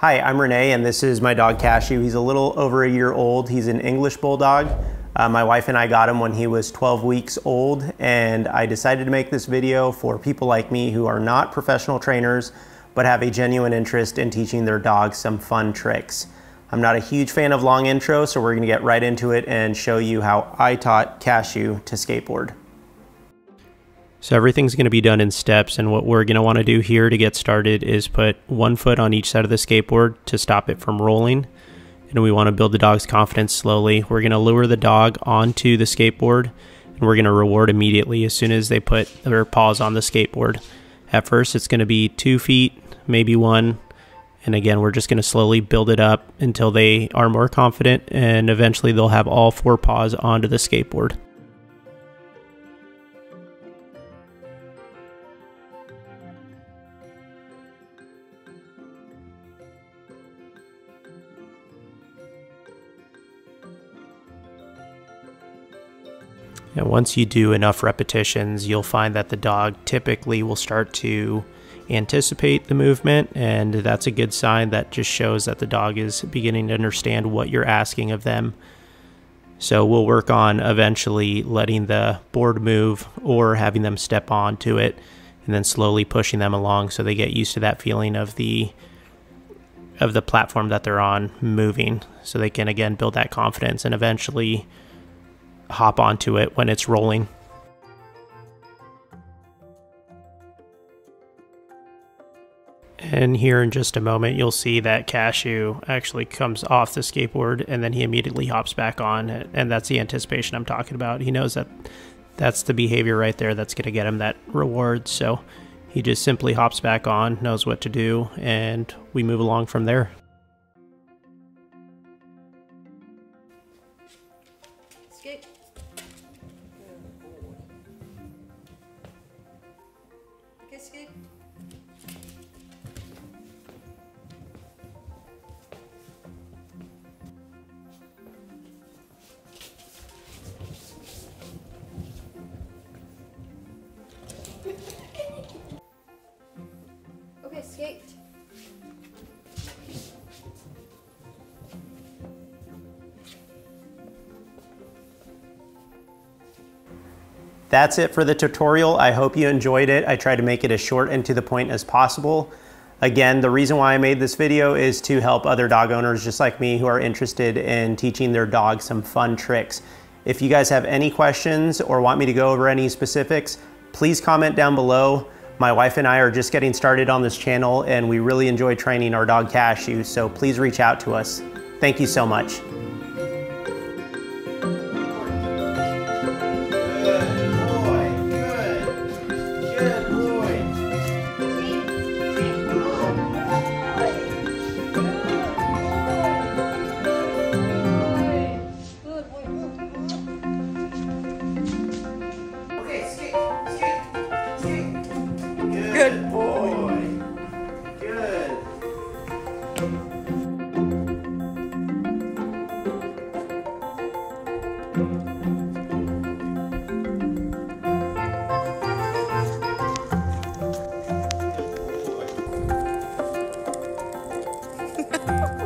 Hi, I'm Renee, and this is my dog Cashew. He's a little over a year old. He's an English Bulldog. Uh, my wife and I got him when he was 12 weeks old, and I decided to make this video for people like me who are not professional trainers, but have a genuine interest in teaching their dogs some fun tricks. I'm not a huge fan of long intros, so we're gonna get right into it and show you how I taught Cashew to skateboard. So everything's going to be done in steps and what we're going to want to do here to get started is put one foot on each side of the skateboard to stop it from rolling. And we want to build the dog's confidence slowly. We're going to lure the dog onto the skateboard and we're going to reward immediately as soon as they put their paws on the skateboard. At first it's going to be two feet, maybe one. And again, we're just going to slowly build it up until they are more confident and eventually they'll have all four paws onto the skateboard. And once you do enough repetitions, you'll find that the dog typically will start to anticipate the movement, and that's a good sign that just shows that the dog is beginning to understand what you're asking of them. So we'll work on eventually letting the board move or having them step onto it and then slowly pushing them along so they get used to that feeling of the of the platform that they're on moving so they can again build that confidence and eventually hop onto it when it's rolling. And here in just a moment, you'll see that Cashew actually comes off the skateboard and then he immediately hops back on. And that's the anticipation I'm talking about. He knows that that's the behavior right there that's going to get him that reward. So he just simply hops back on, knows what to do, and we move along from there. escaped. That's it for the tutorial. I hope you enjoyed it. I tried to make it as short and to the point as possible. Again, the reason why I made this video is to help other dog owners just like me who are interested in teaching their dog some fun tricks. If you guys have any questions or want me to go over any specifics, please comment down below. My wife and I are just getting started on this channel and we really enjoy training our dog Cashew, so please reach out to us. Thank you so much. Ha ha ha!